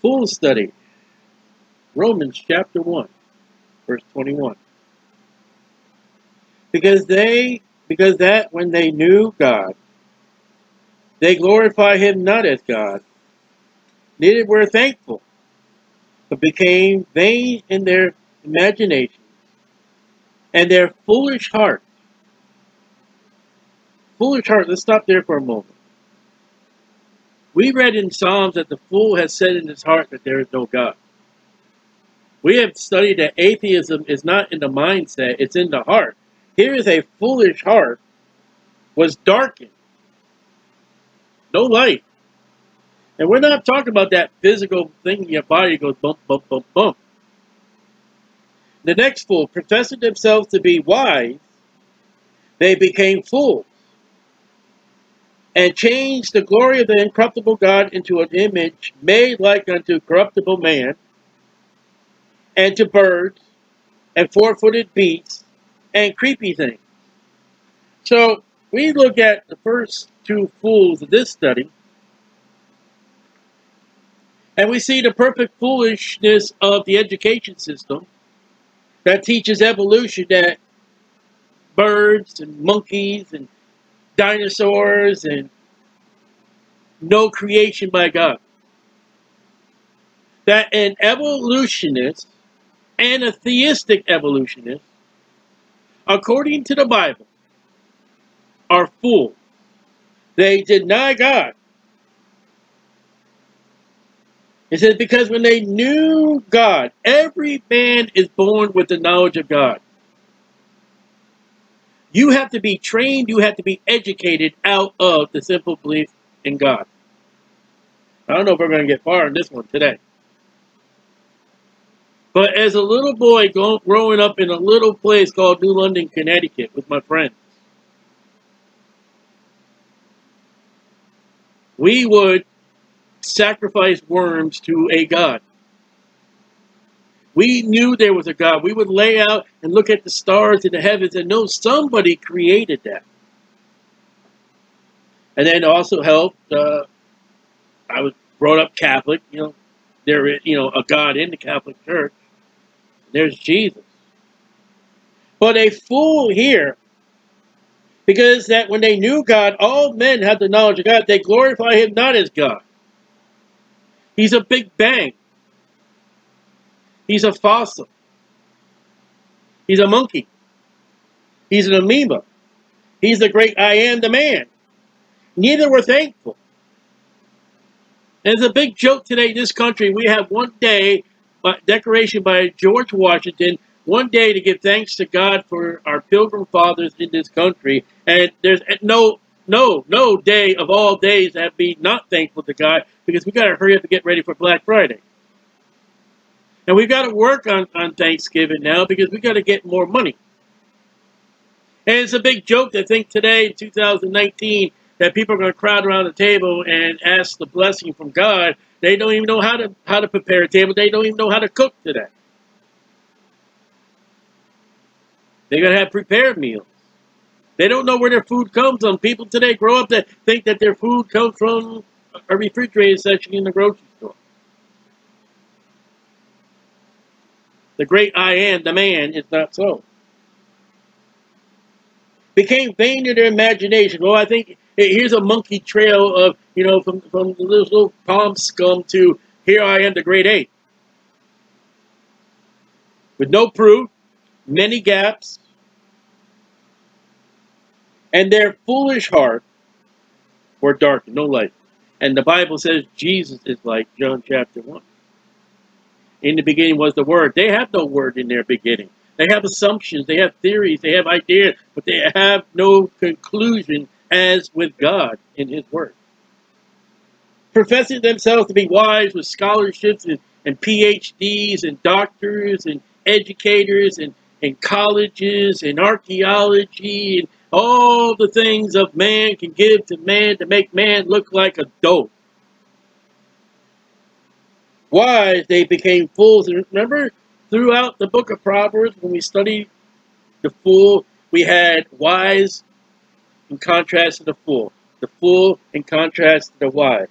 Fool study. Romans chapter 1, verse 21. Because they, because that when they knew God, they glorify him not as God, neither were thankful, but became vain in their imagination, and their foolish heart. Foolish heart, let's stop there for a moment. We read in Psalms that the fool has said in his heart that there is no God. We have studied that atheism is not in the mindset, it's in the heart. Here is a foolish heart was darkened. No light. And we're not talking about that physical thing in your body goes bump, bump, bump, bump. The next fool, professing themselves to be wise, they became fools and changed the glory of the incorruptible God into an image made like unto corruptible man, and to birds, and four-footed beasts, and creepy things. So we look at the first two fools of this study, and we see the perfect foolishness of the education system that teaches evolution that birds and monkeys and dinosaurs and no creation by God. That an evolutionist and a theistic evolutionist, according to the Bible, are fools. They deny God. It says, because when they knew God, every man is born with the knowledge of God. You have to be trained, you have to be educated out of the simple belief in God. I don't know if we're going to get far in this one today. But as a little boy growing up in a little place called New London, Connecticut with my friends, we would sacrifice worms to a god. We knew there was a God. We would lay out and look at the stars in the heavens and know somebody created that. And then also helped, uh, I was brought up Catholic, you know, there is, you know, a God in the Catholic Church. There's Jesus. But a fool here, because that when they knew God, all men had the knowledge of God, they glorify him not as God. He's a big bang. He's a fossil. He's a monkey. He's an amoeba. He's the great I am the man. Neither were thankful. It's a big joke today in this country. We have one day, uh, decoration by George Washington, one day to give thanks to God for our pilgrim fathers in this country. And there's no, no, no day of all days that be not thankful to God because we got to hurry up and get ready for Black Friday. And we've got to work on, on Thanksgiving now because we've got to get more money. And it's a big joke to think today, in 2019, that people are going to crowd around the table and ask the blessing from God. They don't even know how to how to prepare a table. They don't even know how to cook today. They're going to have prepared meals. They don't know where their food comes from. People today grow up that think that their food comes from a refrigerated section in the grocery The great I am, the man, is not so. Became vain in their imagination. Well, I think here's a monkey trail of, you know, from, from the little, palm scum to here I am, the great ape. With no proof, many gaps, and their foolish heart were darkened, no light. And the Bible says Jesus is like John chapter 1. In the beginning was the Word. They have no Word in their beginning. They have assumptions, they have theories, they have ideas, but they have no conclusion as with God in His Word. Professing themselves to be wise with scholarships and, and PhDs and doctors and educators and, and colleges and archaeology and all the things of man can give to man to make man look like a dope wise, they became fools. And remember, throughout the book of Proverbs, when we study the fool, we had wise in contrast to the fool. The fool in contrast to the wise.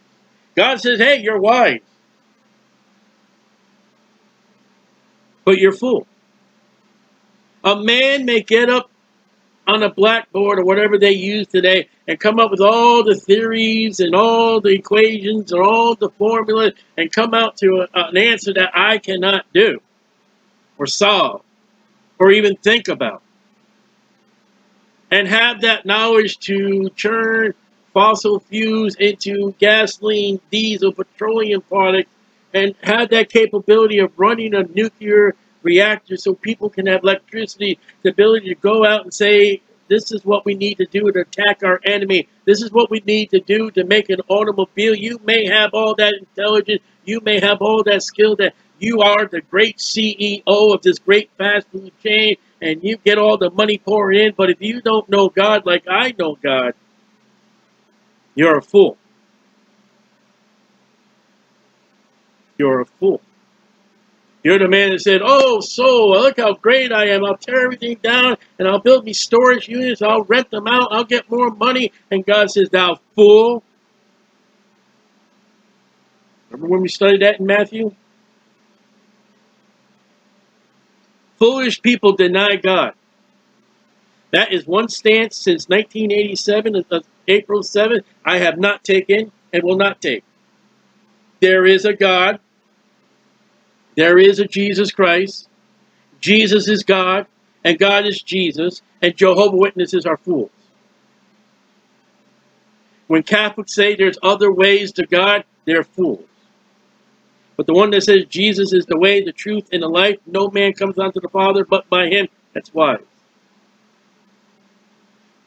God says, hey, you're wise. But you're fool. A man may get up on a blackboard or whatever they use today and come up with all the theories and all the equations and all the formulas and come out to a, an answer that I cannot do or solve or even think about. And have that knowledge to turn fossil fuels into gasoline, diesel, petroleum products, and have that capability of running a nuclear reactor so people can have electricity, the ability to go out and say, this is what we need to do to attack our enemy. This is what we need to do to make an automobile. You may have all that intelligence. You may have all that skill that you are the great CEO of this great fast food chain and you get all the money pouring in. But if you don't know God like I know God, you're a fool. You're a fool. You're the man that said, oh, so look how great I am. I'll tear everything down and I'll build me storage units. I'll rent them out. I'll get more money. And God says, thou fool. Remember when we studied that in Matthew? Foolish people deny God. That is one stance since 1987, uh, April 7th, I have not taken and will not take. There is a God there is a Jesus Christ. Jesus is God, and God is Jesus, and Jehovah Witnesses are fools. When Catholics say there's other ways to God, they're fools. But the one that says Jesus is the way, the truth, and the life, no man comes unto the Father but by him, that's wise.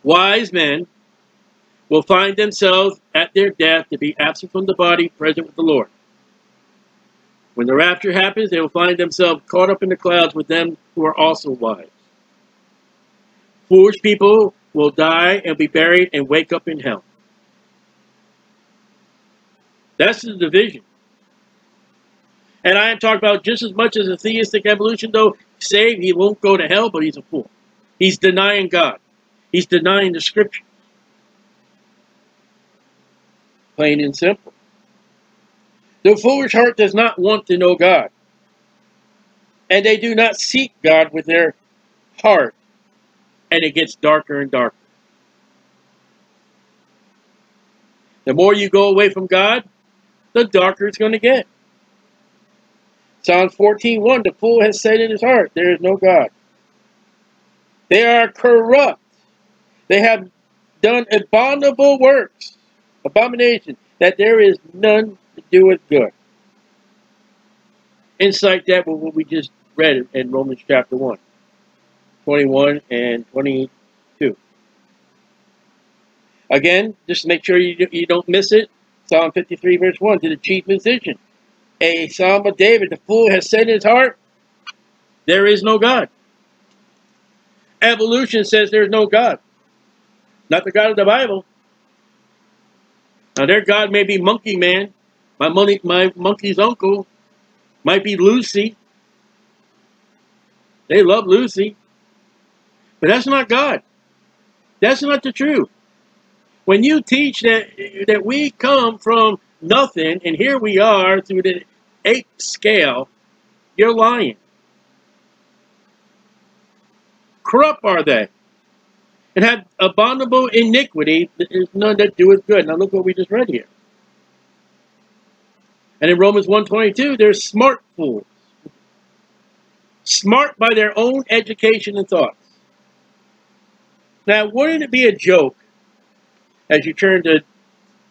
Wise men will find themselves at their death to be absent from the body, present with the Lord. When the rapture happens, they will find themselves caught up in the clouds with them who are also wise. Foolish people will die and be buried and wake up in hell. That's the division. And I am talking about just as much as a theistic evolution, though, saved, he won't go to hell, but he's a fool. He's denying God. He's denying the scripture. Plain and simple. The foolish heart does not want to know God. And they do not seek God with their heart. And it gets darker and darker. The more you go away from God, the darker it's going to get. Psalms 14.1, the fool has said in his heart, there is no God. They are corrupt. They have done abominable works, abomination, that there is none do it good. Insight that with what we just read in Romans chapter 1, 21 and 22. Again, just make sure you, you don't miss it. Psalm 53 verse 1, to the chief musician. A psalm of David, the fool has said in his heart, there is no God. Evolution says there's no God. Not the God of the Bible. Now their God may be monkey man, my money, my monkey's uncle might be Lucy. They love Lucy. But that's not God. That's not the truth. When you teach that that we come from nothing and here we are through the ape scale, you're lying. Corrupt are they? And have abominable iniquity, there's none that doeth good. Now look what we just read here. And in Romans 1.22, they're smart fools. Smart by their own education and thoughts. Now, wouldn't it be a joke, as you turn to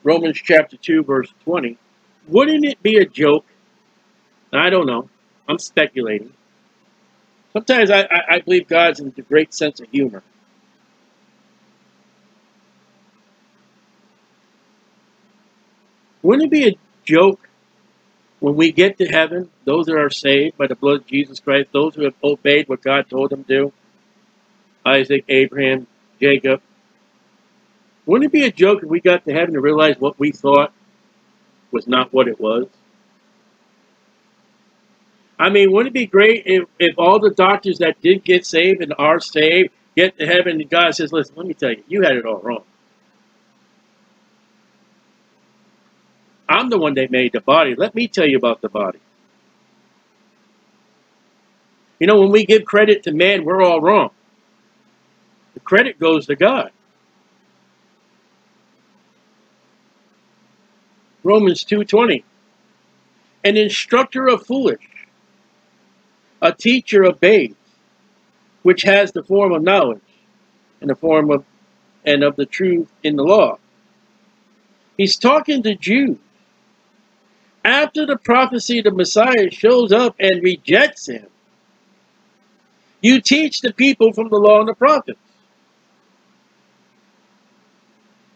Romans chapter 2, verse 20, wouldn't it be a joke? I don't know. I'm speculating. Sometimes I, I, I believe God's in a great sense of humor. Wouldn't it be a joke when we get to heaven, those that are saved by the blood of Jesus Christ, those who have obeyed what God told them to do, Isaac, Abraham, Jacob, wouldn't it be a joke if we got to heaven to realize what we thought was not what it was? I mean, wouldn't it be great if, if all the doctors that did get saved and are saved get to heaven and God says, listen, let me tell you, you had it all wrong. I'm the one that made the body. Let me tell you about the body. You know, when we give credit to man, we're all wrong. The credit goes to God. Romans 2.20 An instructor of foolish, a teacher of babes, which has the form of knowledge and the form of and of the truth in the law. He's talking to Jews. After the prophecy the Messiah shows up and rejects him, you teach the people from the law and the prophets.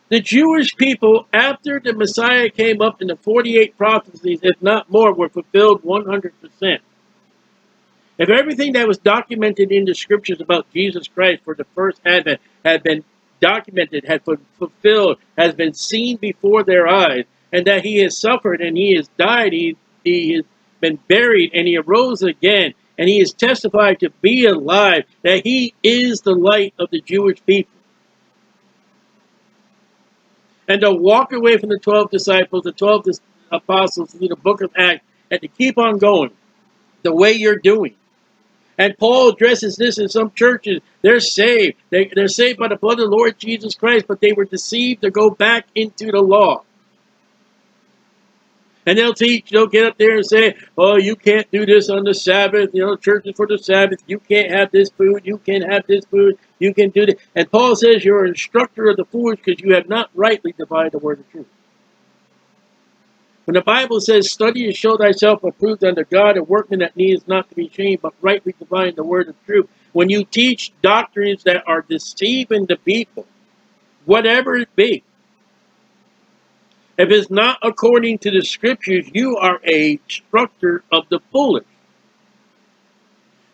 The Jewish people, after the Messiah came up in the 48 prophecies, if not more, were fulfilled 100%. If everything that was documented in the scriptures about Jesus Christ for the first advent had been documented, had been fulfilled, has been seen before their eyes, and that he has suffered and he has died, he, he has been buried and he arose again, and he has testified to be alive, that he is the light of the Jewish people. And to walk away from the 12 disciples, the 12 apostles, through the book of Acts, and to keep on going the way you're doing. And Paul addresses this in some churches. They're saved. They, they're saved by the blood of the Lord Jesus Christ, but they were deceived to go back into the law. And they'll teach, they'll get up there and say, oh, you can't do this on the Sabbath. You know, church is for the Sabbath. You can't have this food. You can't have this food. You can do this. And Paul says you're an instructor of the foolish because you have not rightly divided the word of truth. When the Bible says, study to show thyself approved unto God, a workman that needs not to be shamed, but rightly divine the word of truth. When you teach doctrines that are deceiving the people, whatever it be, if it's not according to the scriptures, you are a instructor of the foolish.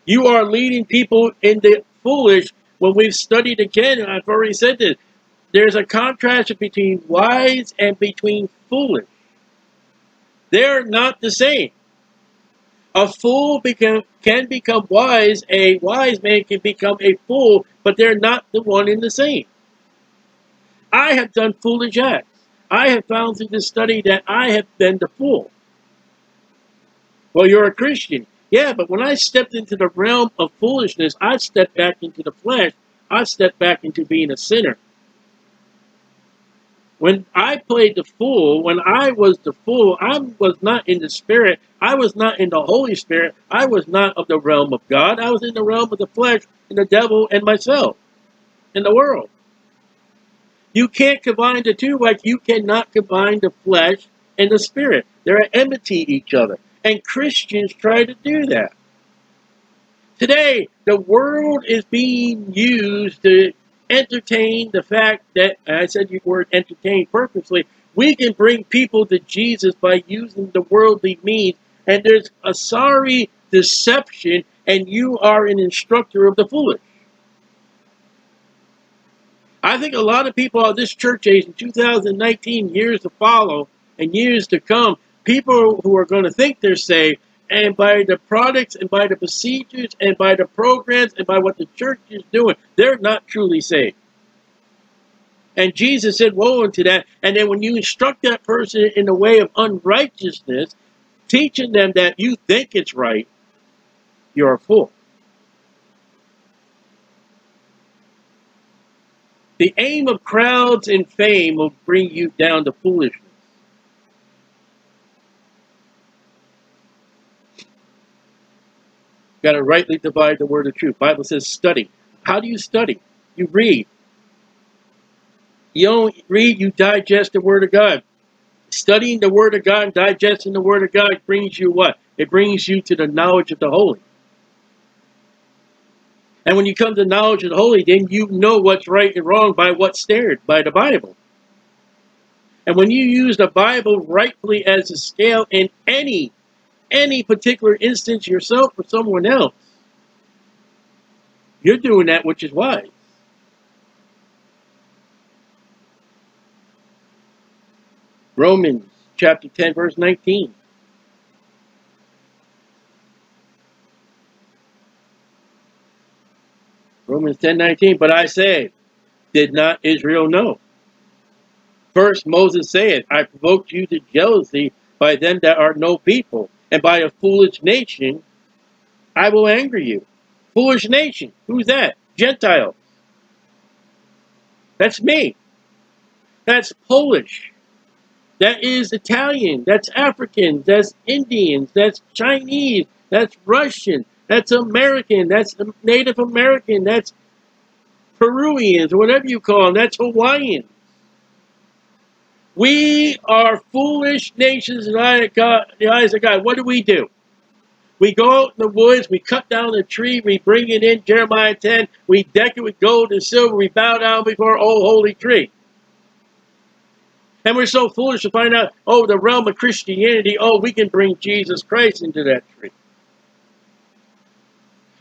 You are leading people in the foolish. When we've studied again, I've already said this, there's a contrast between wise and between foolish. They're not the same. A fool become, can become wise, a wise man can become a fool, but they're not the one in the same. I have done foolish acts. I have found through this study that I have been the fool. Well, you're a Christian. Yeah, but when I stepped into the realm of foolishness, I stepped back into the flesh. I stepped back into being a sinner. When I played the fool, when I was the fool, I was not in the Spirit. I was not in the Holy Spirit. I was not of the realm of God. I was in the realm of the flesh and the devil and myself in the world. You can't combine the two like you cannot combine the flesh and the spirit. They're at enmity each other. And Christians try to do that. Today, the world is being used to entertain the fact that, I said the word entertain purposely, we can bring people to Jesus by using the worldly means. And there's a sorry deception, and you are an instructor of the foolish. I think a lot of people at this church age in 2019, years to follow and years to come, people who are going to think they're saved, and by the products and by the procedures and by the programs and by what the church is doing, they're not truly saved. And Jesus said, woe unto that. And then when you instruct that person in the way of unrighteousness, teaching them that you think it's right, you're a fool. The aim of crowds and fame will bring you down to foolishness. Got to rightly divide the word of truth. Bible says study. How do you study? You read. You don't read, you digest the word of God. Studying the word of God and digesting the word of God brings you what? It brings you to the knowledge of the holy. And when you come to knowledge of the holy, then you know what's right and wrong by what's stared, by the Bible. And when you use the Bible rightfully as a scale in any, any particular instance yourself or someone else, you're doing that which is wise. Romans chapter 10, verse 19. Romans 10 19. But I say, did not Israel know? First Moses said, I provoked you to jealousy by them that are no people, and by a foolish nation I will anger you. Foolish nation. Who's that? Gentile. That's me. That's Polish. That is Italian. That's African. That's Indians. That's Chinese. That's Russian. That's American. That's Native American. That's Peruvians, whatever you call them. That's Hawaiian. We are foolish nations in the eyes of God. What do we do? We go out in the woods, we cut down a tree, we bring it in, Jeremiah 10, we deck it with gold and silver, we bow down before oh holy tree. And we're so foolish to find out, oh, the realm of Christianity, oh, we can bring Jesus Christ into that tree.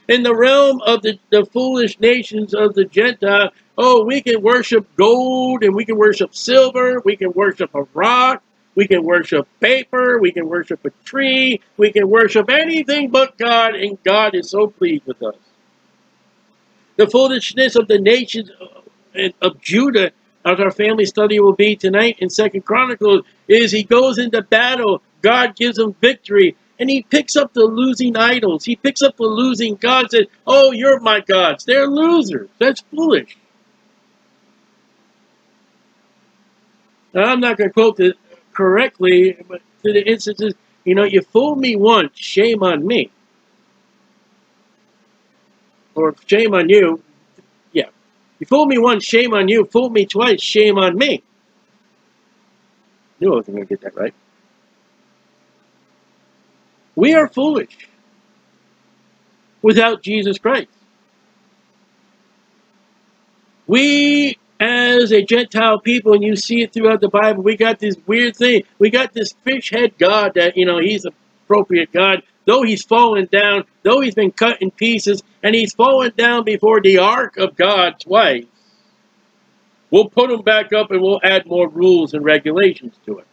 In the realm of the, the foolish nations of the Gentile, oh, we can worship gold and we can worship silver, we can worship a rock, we can worship paper, we can worship a tree, we can worship anything but God, and God is so pleased with us. The foolishness of the nations of Judah as our family study will be tonight in Second Chronicles, is he goes into battle. God gives him victory. And he picks up the losing idols. He picks up the losing gods and, oh, you're my gods. They're losers. That's foolish. Now, I'm not going to quote this correctly, but to the instances, you know, you fooled me once, shame on me. Or shame on you, Yeah. you fooled me once, shame on you. Fooled me twice, shame on me. Knew I wasn't going to get that right. We are foolish without Jesus Christ. We, as a Gentile people, and you see it throughout the Bible, we got this weird thing. We got this fish head God that, you know, he's an appropriate God. Though he's fallen down, though he's been cut in pieces, and he's fallen down before the ark of God twice, we'll put him back up and we'll add more rules and regulations to it.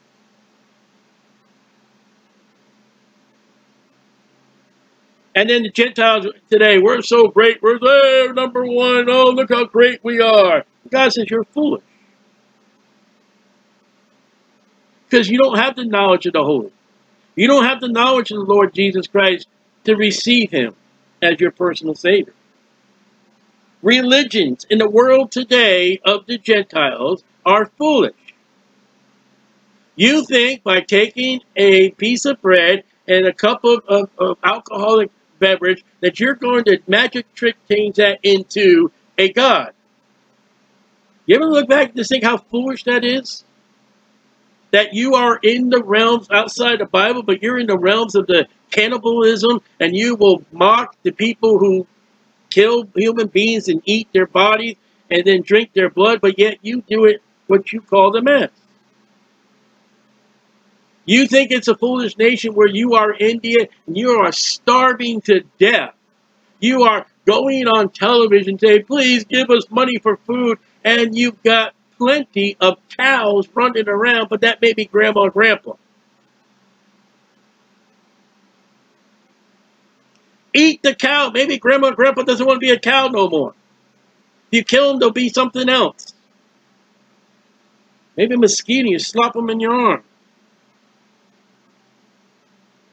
And then the Gentiles today, we're so great. We're there, number one. Oh, look how great we are. God says you're foolish. Because you don't have the knowledge of the Holy. You don't have the knowledge of the Lord Jesus Christ to receive him as your personal Savior. Religions in the world today of the Gentiles are foolish. You think by taking a piece of bread and a cup of, of, of alcoholic beverage that you're going to magic trick change that into a God. You ever look back and think how foolish that is? That you are in the realms outside the Bible, but you're in the realms of the cannibalism, and you will mock the people who kill human beings and eat their bodies and then drink their blood, but yet you do it what you call the mass. You think it's a foolish nation where you are India and you are starving to death. You are going on television saying, please give us money for food, and you've got plenty of cows running around, but that may be grandma and grandpa. Eat the cow. Maybe grandma and grandpa doesn't want to be a cow no more. If you kill them, they'll be something else. Maybe a mosquito, you slap them in your arm.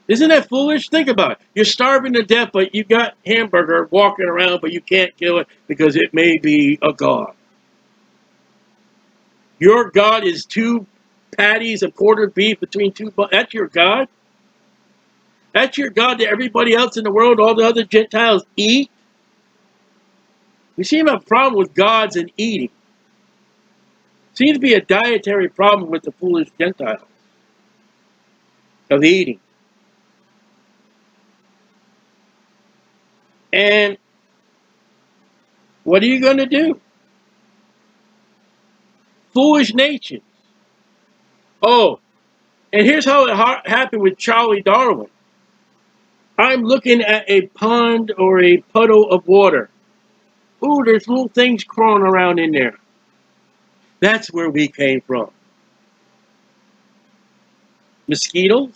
Isn't that foolish? Think about it. You're starving to death, but you've got hamburger walking around, but you can't kill it because it may be a god. Your god is two patties of quarter beef between two. That's your god. That's your God that everybody else in the world, all the other Gentiles eat. We seem to have a problem with gods and eating. Seems to be a dietary problem with the foolish Gentiles of eating. And what are you going to do? Foolish nations. Oh, and here's how it happened with Charlie Darwin. I'm looking at a pond or a puddle of water. Ooh, there's little things crawling around in there. That's where we came from. Mosquitoes.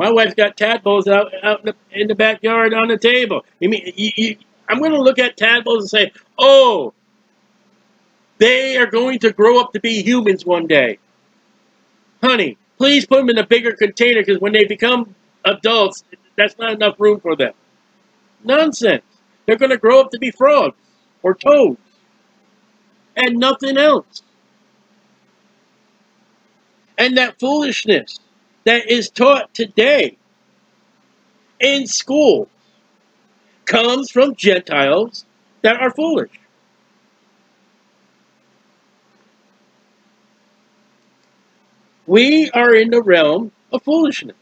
My wife's got tadpoles out, out in, the, in the backyard on the table. Mean, you, you, I'm going to look at tadpoles and say, oh, they are going to grow up to be humans one day. Honey, please put them in a bigger container because when they become adults, that's not enough room for them. Nonsense. They're going to grow up to be frogs or toads and nothing else. And that foolishness that is taught today in school comes from Gentiles that are foolish. We are in the realm of foolishness.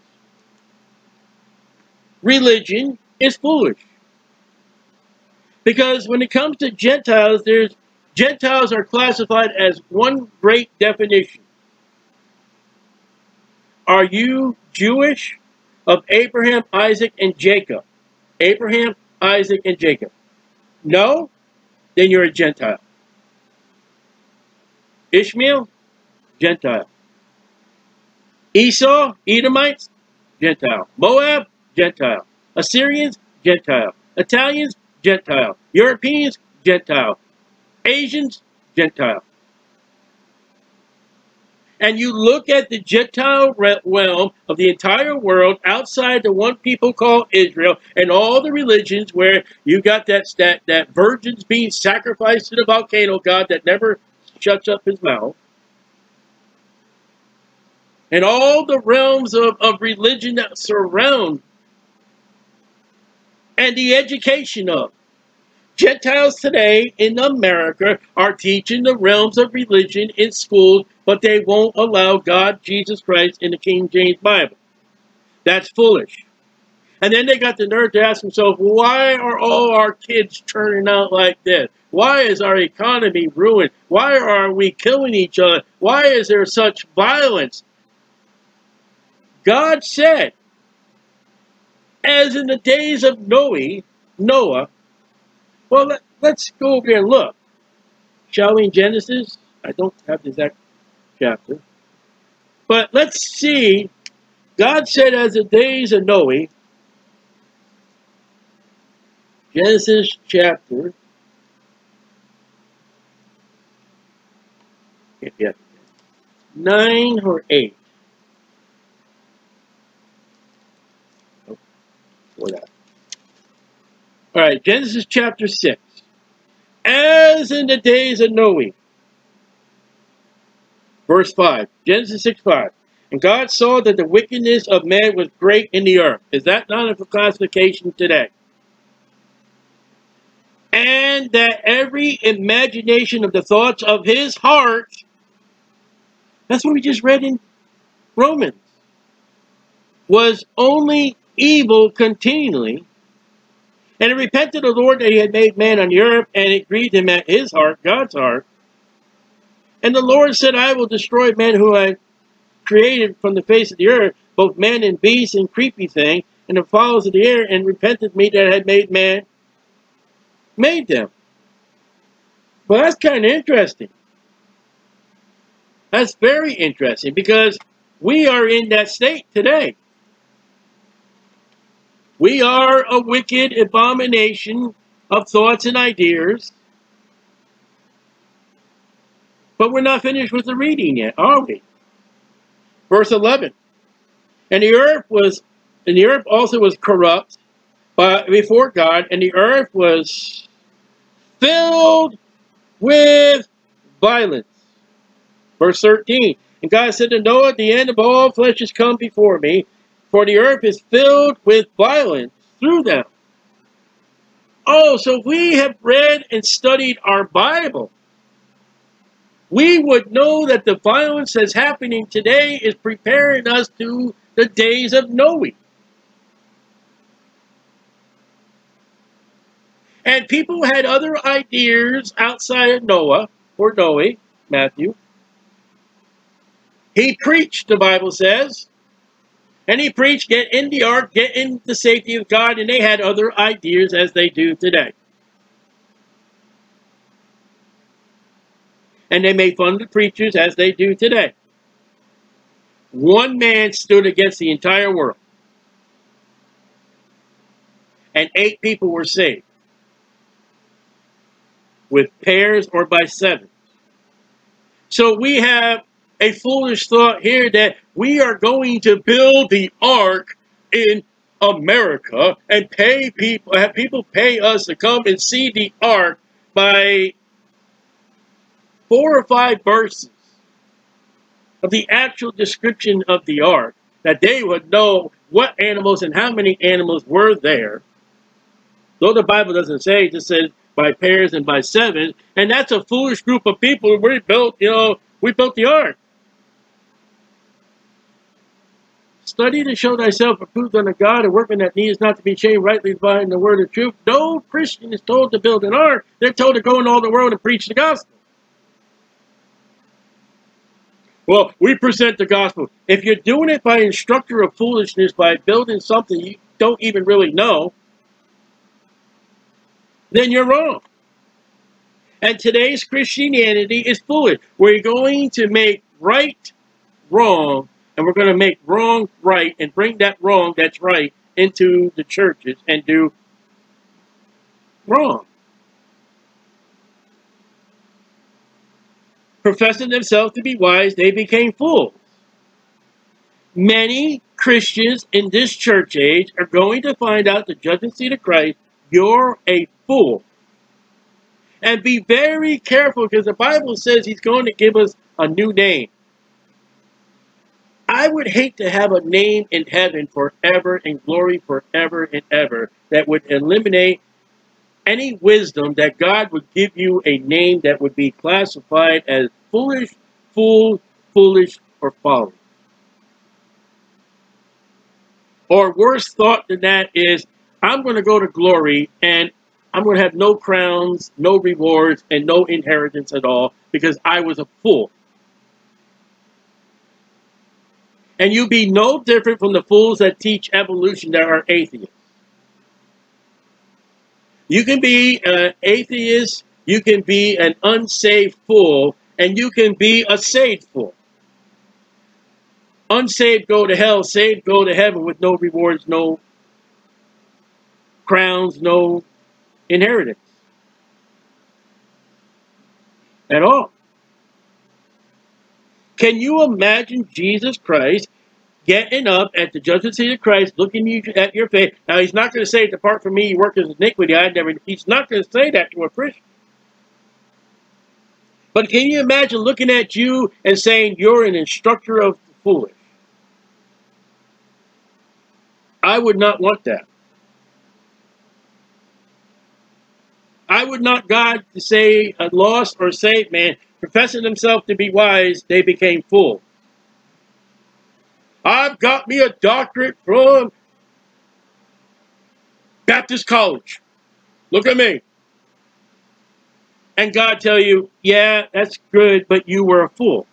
Religion is foolish. Because when it comes to Gentiles, there's Gentiles are classified as one great definition. Are you Jewish of Abraham, Isaac, and Jacob? Abraham, Isaac, and Jacob. No? Then you're a Gentile. Ishmael, Gentile. Esau, Edomites, Gentile. Moab, Gentile. Assyrians, Gentile. Italians, Gentile. Europeans, Gentile. Asians, Gentile. And you look at the Gentile realm of the entire world outside the one people called Israel and all the religions where you got that, that, that virgins being sacrificed to the volcano god that never shuts up his mouth and all the realms of, of religion that surround and the education of. Gentiles today in America are teaching the realms of religion in schools, but they won't allow God, Jesus Christ, in the King James Bible. That's foolish. And then they got the nerve to ask themselves, why are all our kids turning out like this? Why is our economy ruined? Why are we killing each other? Why is there such violence? God said, as in the days of Noah, Noah, well, let, us go over here and look. Shall we in Genesis? I don't have the exact chapter. But let's see. God said, as the days of Noah, Genesis chapter yeah, 9 or 8. All right, Genesis chapter 6. As in the days of Noah. Verse 5. Genesis 6 5. And God saw that the wickedness of man was great in the earth. Is that not a classification today? And that every imagination of the thoughts of his heart, that's what we just read in Romans, was only evil continually. And he repented the Lord that he had made man on the earth, and it grieved him at his heart, God's heart. And the Lord said, I will destroy man who I created from the face of the earth, both man and beast and creepy thing, and the fowls of the air, and repented me that I had made man, made them. Well, that's kind of interesting. That's very interesting because we are in that state today. We are a wicked abomination of thoughts and ideas. But we're not finished with the reading yet, are we? Verse 11. And the earth was, and the earth also was corrupt by, before God, and the earth was filled with violence. Verse 13. And God said to Noah, The end of all flesh is come before me, for the earth is filled with violence through them. Oh, so we have read and studied our Bible. We would know that the violence that's happening today is preparing us to the days of Noah. And people had other ideas outside of Noah, or Noah, Matthew. He preached, the Bible says. And he preached, get in the ark, get in the safety of God, and they had other ideas as they do today. And they made fun of the preachers as they do today. One man stood against the entire world. And eight people were saved. With pairs or by sevens. So we have a foolish thought here that we are going to build the ark in America and pay people, have people pay us to come and see the ark by four or five verses of the actual description of the ark, that they would know what animals and how many animals were there. Though the Bible doesn't say, it just says by pairs and by seven, and that's a foolish group of people. We built, you know, we built the ark. Study to show thyself approved unto God, a workman that needs not to be shamed, rightly dividing the word of truth. No Christian is told to build an ark. They're told to go in all the world and preach the gospel. Well, we present the gospel. If you're doing it by instructor of foolishness, by building something you don't even really know, then you're wrong. And today's Christianity is foolish. We're going to make right wrong, and we're going to make wrong right, and bring that wrong that's right into the churches and do wrong. Professing themselves to be wise, they became fools. Many Christians in this church age are going to find out the judgment seat of Christ, you're a fool. And be very careful because the Bible says he's going to give us a new name. I would hate to have a name in heaven forever and glory forever and ever that would eliminate any wisdom that God would give you a name that would be classified as foolish, fool, foolish, or folly. Or worse thought than that is, I'm going to go to glory and I'm going to have no crowns, no rewards, and no inheritance at all because I was a fool. And you'd be no different from the fools that teach evolution that are atheists. You can be an atheist, you can be an unsaved fool, and you can be a saved fool. Unsaved go to hell, saved go to heaven with no rewards, no crowns, no inheritance at all. Can you imagine Jesus Christ getting up at the judgment seat of Christ, looking you at your face? Now, he's not going to say, Depart from me, you work as iniquity. I never. He's not going to say that to a Christian. But can you imagine looking at you and saying, You're an instructor of the foolish? I would not want that. I would not God to say a lost or saved man, professing themselves to be wise, they became fools. I've got me a doctorate from Baptist College. Look at me. And God tell you, yeah, that's good, but you were a fool.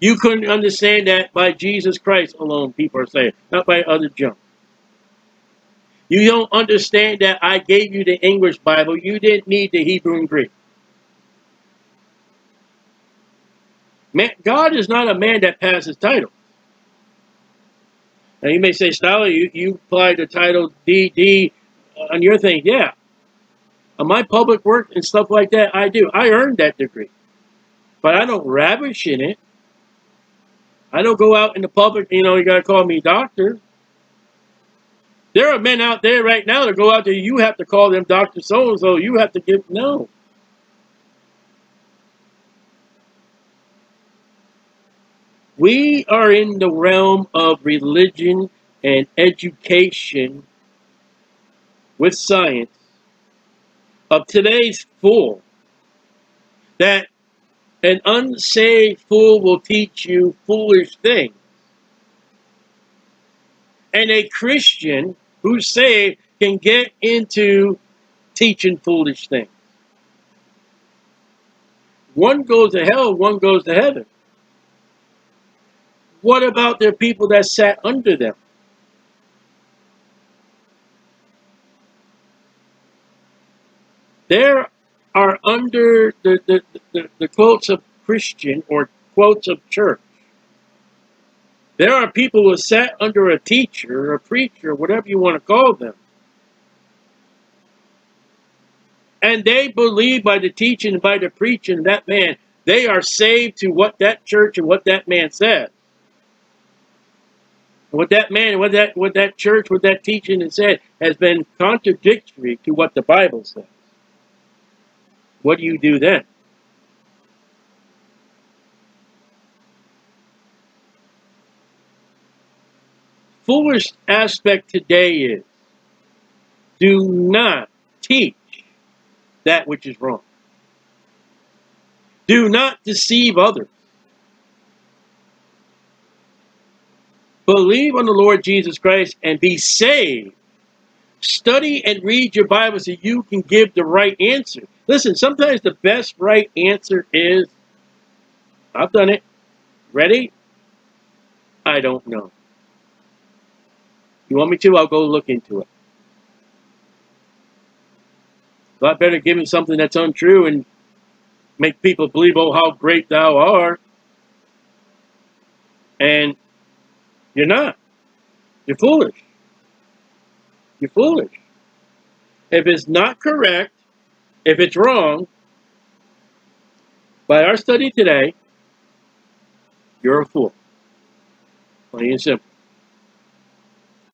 You couldn't understand that by Jesus Christ alone, people are saying, not by other junk. You don't understand that I gave you the English Bible. You didn't need the Hebrew and Greek. Man, God is not a man that passes titles. Now you may say, Stolly, you, you applied the title DD uh, on your thing. Yeah. On my public work and stuff like that, I do. I earned that degree. But I don't ravish in it. I don't go out in the public, you know, you got to call me doctor. There are men out there right now that go out there, you have to call them Dr. So-and-so. You have to give, no. We are in the realm of religion and education with science of today's fool. That an unsaved fool will teach you foolish things. And a Christian who's saved can get into teaching foolish things. One goes to hell, one goes to heaven. What about their people that sat under them? There are under the, the, the, the quotes of Christian or quotes of church there are people who sat under a teacher, a preacher, whatever you want to call them. And they believe by the teaching by the preaching that man, they are saved to what that church and what that man says. What that man, what that what that church, what that teaching has said has been contradictory to what the Bible says. What do you do then? Foolish aspect today is do not teach that which is wrong. Do not deceive others. Believe on the Lord Jesus Christ and be saved. Study and read your Bible so you can give the right answer. Listen, sometimes the best right answer is, I've done it. Ready? I don't know. You want me to? I'll go look into it. A lot better give him something that's untrue and make people believe, oh, how great thou art. And you're not. You're foolish. You're foolish. If it's not correct, if it's wrong, by our study today, you're a fool. Plain and simple.